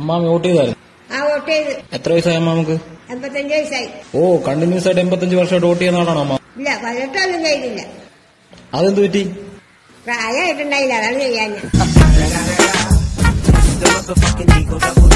അമ്മാമ വോട്ട് ചെയ്തായിരുന്നു. ആ വോട്ട് ചെയ്ത്. എത്ര വയസ്സായി അമ്മാമക്ക് എൺപത്തഞ്ച് വയസ്സായി. ഓ കണ്ടിന്യൂസ് ആയിട്ട് എൺപത്തഞ്ച് വർഷമായിട്ട് വോട്ട് ചെയ്യുന്ന ആളാണോ അമ്മ? ഇല്ല പതിനെട്ടൊന്നും ചെയ്തില്ല അതെന്ത് പറ്റി? പ്രായമായിട്ടുണ്ടായില്ല അതാണ് ചെയ്യാൻ